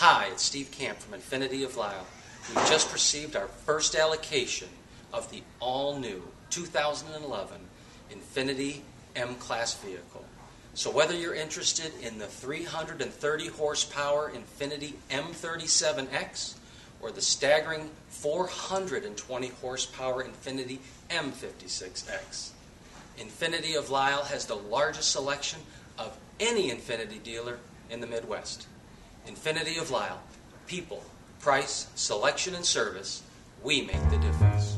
Hi, it's Steve Camp from Infiniti of Lisle. We just received our first allocation of the all-new 2011 Infiniti M-Class vehicle. So whether you're interested in the 330 horsepower Infiniti M37X or the staggering 420 horsepower Infiniti M56X, Infiniti of Lisle has the largest selection of any Infiniti dealer in the Midwest. Infiniti of Lisle. People, price, selection, and service, we make the difference.